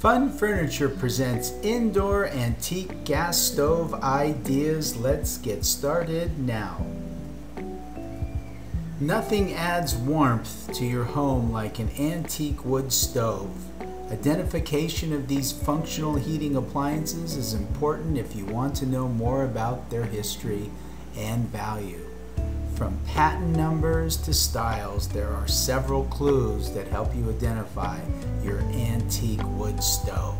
Fun Furniture presents indoor antique gas stove ideas. Let's get started now. Nothing adds warmth to your home like an antique wood stove. Identification of these functional heating appliances is important if you want to know more about their history and value. From patent numbers to styles, there are several clues that help you identify your antique wood stove.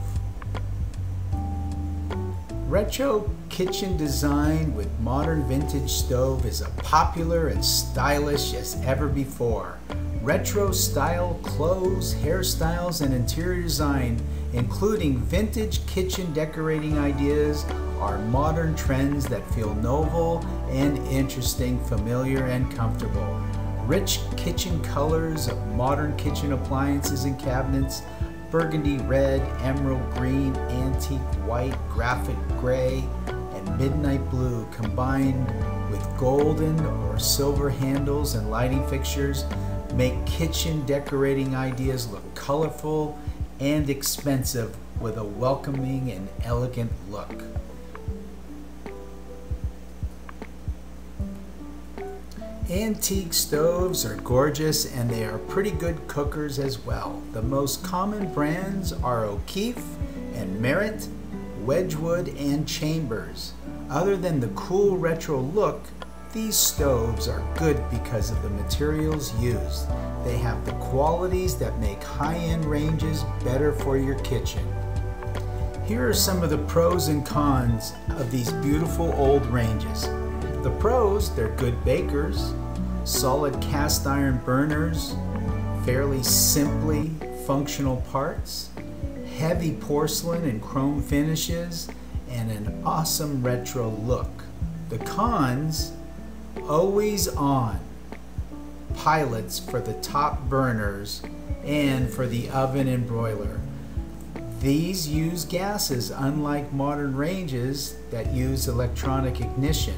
Retro kitchen design with modern vintage stove is as popular and stylish as ever before. Retro style clothes, hairstyles, and interior design, including vintage kitchen decorating ideas, are modern trends that feel novel and interesting, familiar and comfortable. Rich kitchen colors of modern kitchen appliances and cabinets, burgundy red, emerald green, antique white, graphic gray, and midnight blue combined with golden or silver handles and lighting fixtures make kitchen decorating ideas look colorful and expensive with a welcoming and elegant look. Antique stoves are gorgeous and they are pretty good cookers as well. The most common brands are O'Keefe and Merritt, Wedgewood and Chambers. Other than the cool retro look, these stoves are good because of the materials used. They have the qualities that make high-end ranges better for your kitchen. Here are some of the pros and cons of these beautiful old ranges. The pros, they're good bakers, solid cast iron burners, fairly simply functional parts, heavy porcelain and chrome finishes, and an awesome retro look. The cons, always on pilots for the top burners and for the oven and broiler. These use gases unlike modern ranges that use electronic ignition.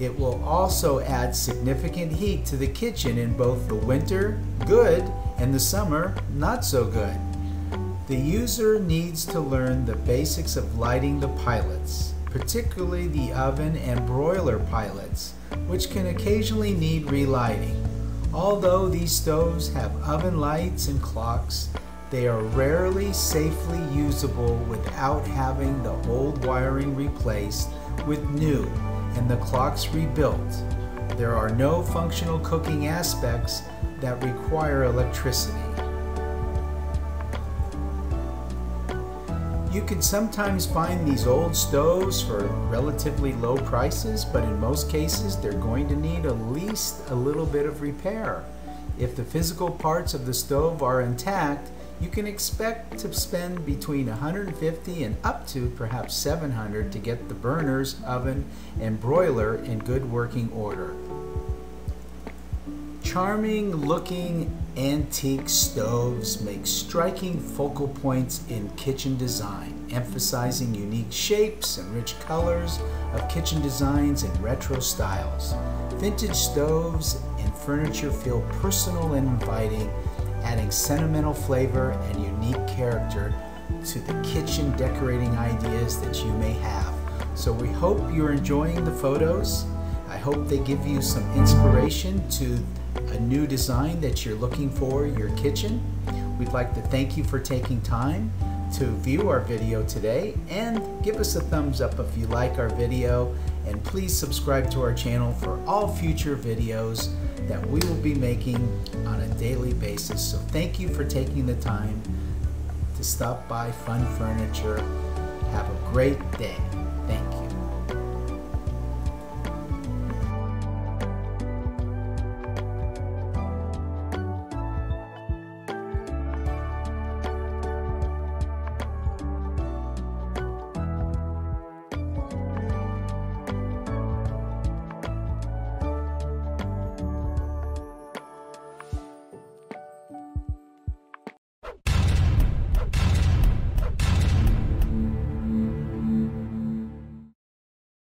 It will also add significant heat to the kitchen in both the winter, good, and the summer, not so good. The user needs to learn the basics of lighting the pilots, particularly the oven and broiler pilots, which can occasionally need relighting. Although these stoves have oven lights and clocks, they are rarely safely usable without having the old wiring replaced with new and the clocks rebuilt. There are no functional cooking aspects that require electricity. You can sometimes find these old stoves for relatively low prices, but in most cases they're going to need at least a little bit of repair. If the physical parts of the stove are intact, you can expect to spend between 150 and up to perhaps 700 to get the burners, oven, and broiler in good working order. Charming looking antique stoves make striking focal points in kitchen design, emphasizing unique shapes and rich colors of kitchen designs in retro styles. Vintage stoves and furniture feel personal and inviting adding sentimental flavor and unique character to the kitchen decorating ideas that you may have. So we hope you're enjoying the photos. I hope they give you some inspiration to a new design that you're looking for your kitchen. We'd like to thank you for taking time to view our video today and give us a thumbs up if you like our video and please subscribe to our channel for all future videos that we will be making on a daily basis. So thank you for taking the time to stop by Fun Furniture. Have a great day. Thank you.